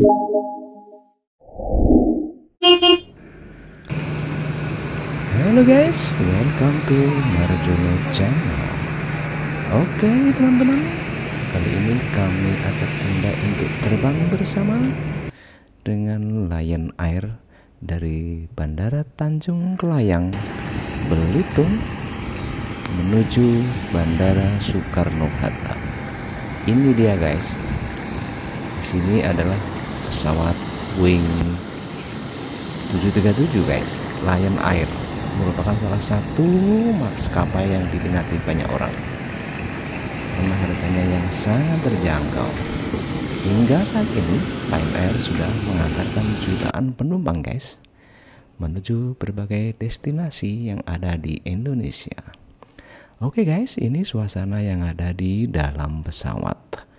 Halo guys, welcome to Marjono Channel. Oke teman-teman, kali ini kami ajak anda untuk terbang bersama dengan Lion Air dari Bandara Tanjung Kelayang, Belitung menuju Bandara Soekarno Hatta. Ini dia guys. Di sini adalah pesawat Wing 737 guys, Lion Air merupakan salah satu maskapai yang diminati banyak orang karena harganya yang sangat terjangkau. Hingga saat ini, Lion Air sudah mengantarkan jutaan penumpang guys menuju berbagai destinasi yang ada di Indonesia. Oke guys, ini suasana yang ada di dalam pesawat.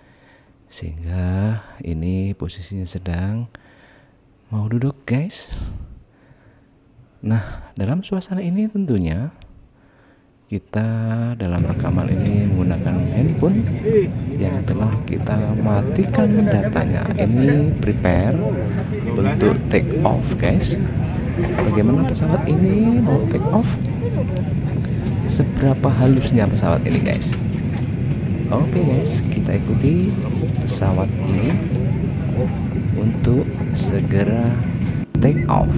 Sehingga ini posisinya sedang mau duduk guys. Nah, dalam suasana ini tentunya kita dalam rekaman ini menggunakan handphone yang telah kita matikan datanya. Ini prepare untuk take off guys. Bagaimana pesawat ini mau take off? seberapa halusnya pesawat ini guys oke okay guys kita ikuti pesawat ini untuk segera take off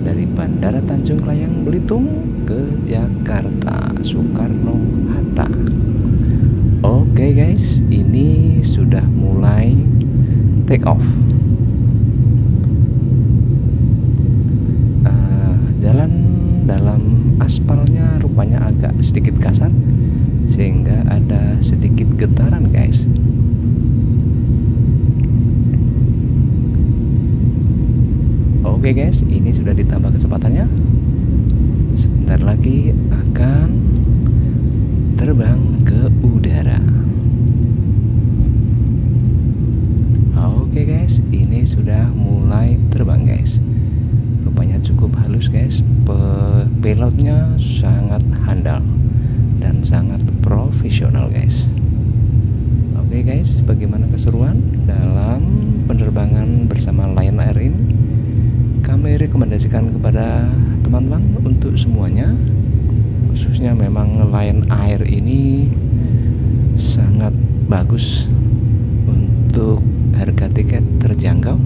dari Bandara Tanjung Layang Belitung ke Jakarta Soekarno Hatta oke okay guys ini sudah mulai take off. Uh, jalan dalam aspalnya rupanya agak sedikit kasar sehingga ada sedikit getaran guys. Oke guys ini sudah ditambah kecepatannya sebentar lagi akan terbang ke udara. Oke guys ini sudah mulai terbang guys. Rupanya cukup halus guys. Pilotnya sangat handal dan sangat profesional guys. Oke okay guys bagaimana keseruan dalam penerbangan bersama Lion Air ini? Kami rekomendasikan kepada teman-teman untuk semuanya khususnya memang Lion Air ini sangat bagus untuk harga tiket terjangkau.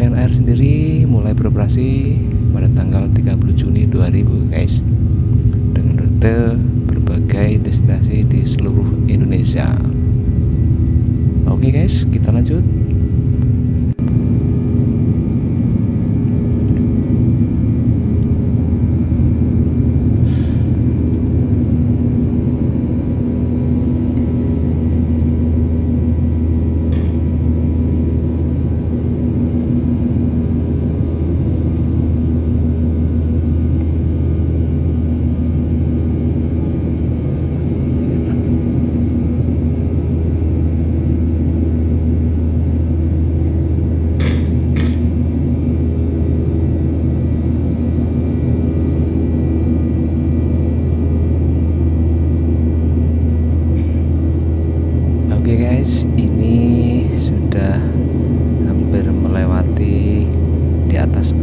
Lion Air sendiri mulai beroperasi pada tanggal 30 Juni 2000 guys rute berbagai destinasi di seluruh Indonesia. Oke guys kita lanjut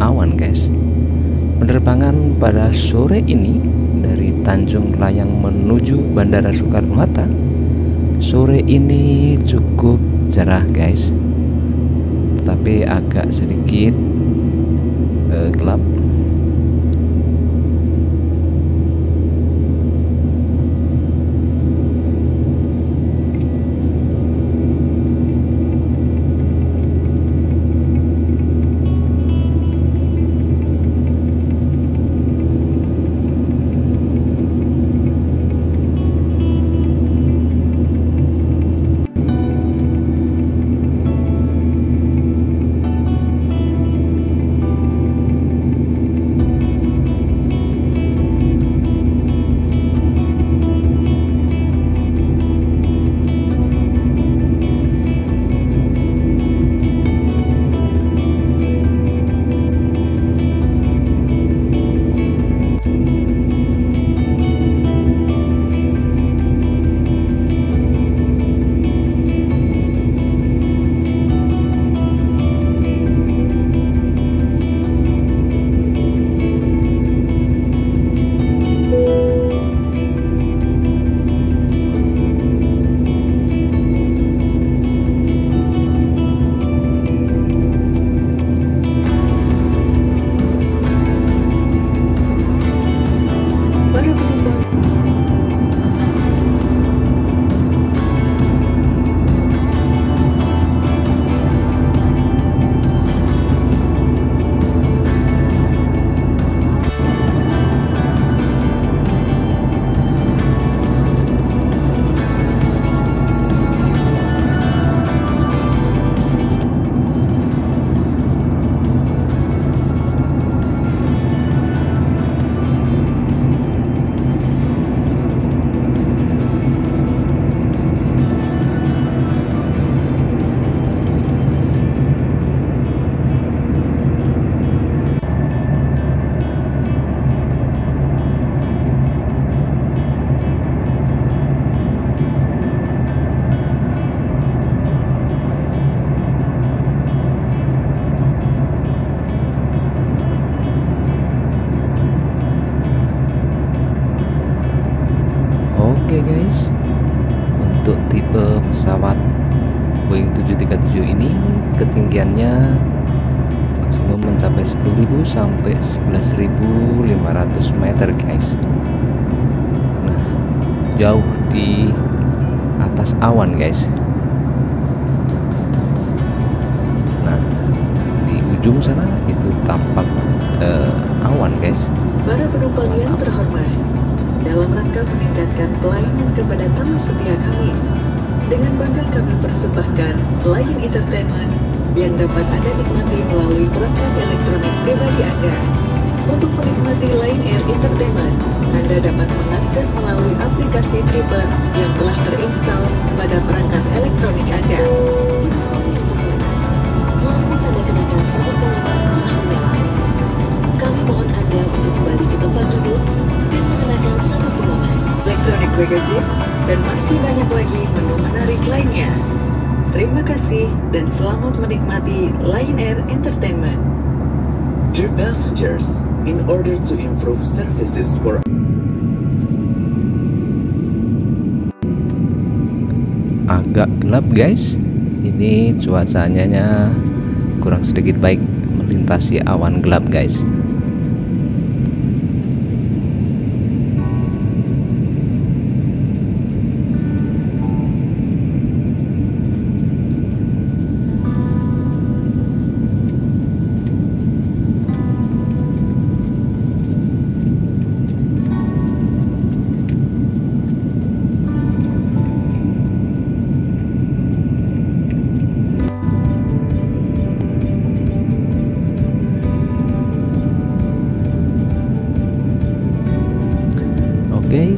awan guys penerbangan pada sore ini dari Tanjung Layang menuju Bandara Soekarno-Hatta sore ini cukup cerah guys. Tetapi agak sedikit uh, gelap ketinggiannya maksimum mencapai 10.000 sampai 11.500 meter guys. Nah jauh di atas awan guys. Nah di ujung sana itu tampak uh, awan guys. Para penumpang yang terhormat dalam rangka meningkatkan pelayanan kepada tamu setia kami dengan bangga kami persembahkan Lion Entertainment yang dapat Anda nikmati melalui perangkat elektronik pribadi Anda. Untuk menikmati Lion Air Entertainment, Anda dapat mengakses melalui aplikasi Tripper yang telah terinstal pada perangkat elektronik Anda. Lampu tanda kenakan sabuk pengaman. Kami mohon Anda untuk kembali ke tempat duduk dan mengenakan sabuk pengaman. Electronic Magazine dan masih banyak lagi menu menarik lainnya. Terima kasih dan selamat menikmati Lion Air Entertainment. Dear passengers, in order to improve services for agak gelap guys ini cuacanya kurang sedikit baik melintasi awan gelap guys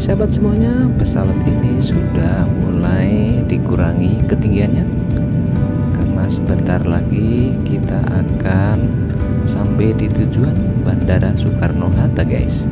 sahabat semuanya pesawat ini sudah mulai dikurangi ketinggiannya. Karena sebentar lagi kita akan sampai di tujuan Bandara Soekarno-Hatta guys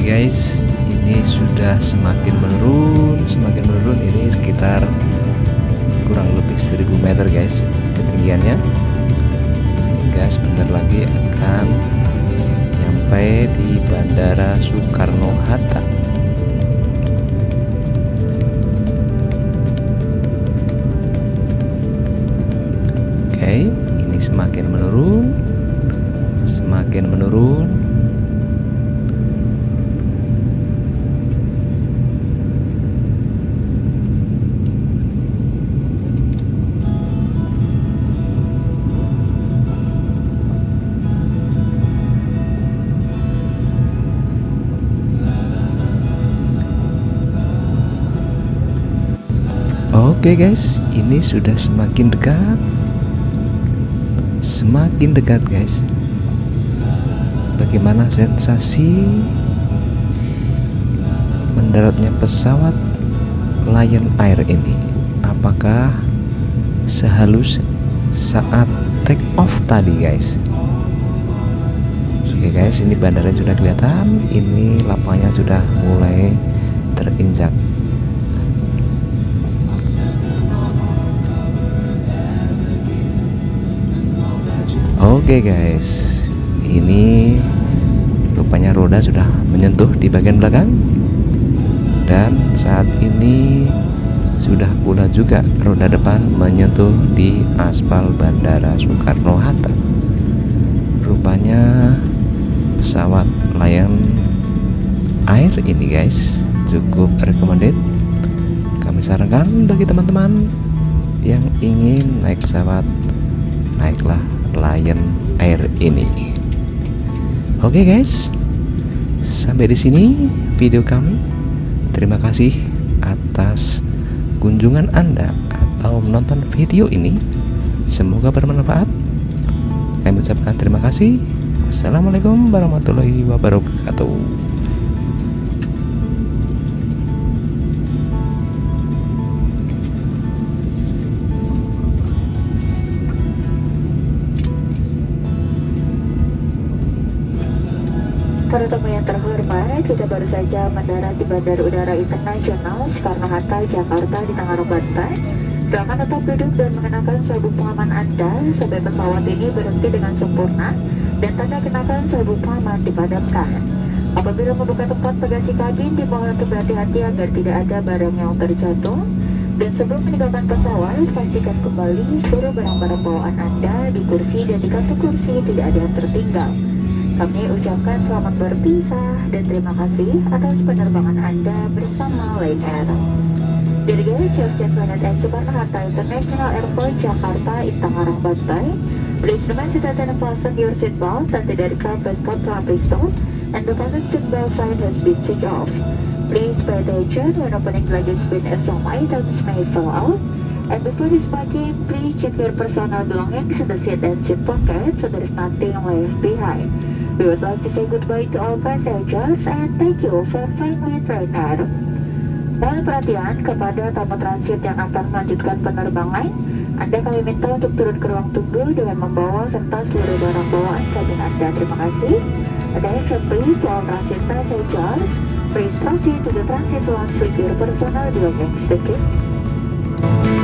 Guys, ini sudah semakin menurun, semakin menurun ini sekitar kurang lebih 1000 meter guys ketinggiannya. Sehingga sebentar lagi akan nyampe di Bandara Soekarno Hatta. Oke, ini semakin menurun, semakin menurun. Oke guys, ini sudah semakin dekat. Semakin dekat guys. Bagaimana sensasi mendaratnya pesawat Lion Air ini? Apakah sehalus saat take off tadi guys? Oke guys, ini bandara sudah kelihatan. Ini lapangnya sudah mulai Oke guys, ini rupanya roda sudah menyentuh di bagian belakang dan saat ini sudah pula juga roda depan menyentuh di aspal Bandara Soekarno-Hatta. Rupanya pesawat Lion Air ini guys cukup recommended. Kami sarankan bagi teman-teman yang ingin naik pesawat naiklah Lion Air ini. Oke guys, sampai di sini video kami. Terima kasih atas kunjungan Anda atau menonton video ini. Semoga bermanfaat. Kami ucapkan terima kasih. Assalamualaikum warahmatullahi wabarakatuh. Saja mendarat di Bandara Udara Internasional Soekarno-Hatta, Jakarta di Tangerang, Banten. Silakan tetap duduk dan mengenakan sabuk pengaman Anda sampai pesawat ini berhenti dengan sempurna dan tanda kenakan sabuk pengaman dipadamkan. Apabila membuka tempat bagasi kabin, dimohon untuk berhati-hati agar tidak ada barang yang terjatuh. Dan sebelum meninggalkan pesawat, pastikan kembali seluruh barang-barang bawaan Anda di kursi dan di kantung kursi tidak ada yang tertinggal. Kami ucapkan selamat berpisah dan terima kasih atas penerbangan Anda bersama Lion Air. Dirgahayu Chef Planet and Soekarno-Hatta International Airport, Jakarta, Tangerang, Banten. Please remain seated and fasten your seatbelts until the aircraft has come to a pistol and the fasten seatbelt sign has been switched off. Please pay attention when opening luggage bin as some items may fall out. And before dispatching, please check your personal belongings in the seat and seat pocket so there is nothing left behind. We would like to say goodbye to all passengers and thank you for flying with Ryanair. Mohon perhatian kepada tamu transit yang akan melanjutkan penerbangan. Anda kami minta untuk turun ke ruang tunggu dengan membawa serta seluruh barang bawaan kabin Anda. Terima kasih. Attention please to all transit passengers. Please proceed to the transit lounge with your personal belongings. Thank you.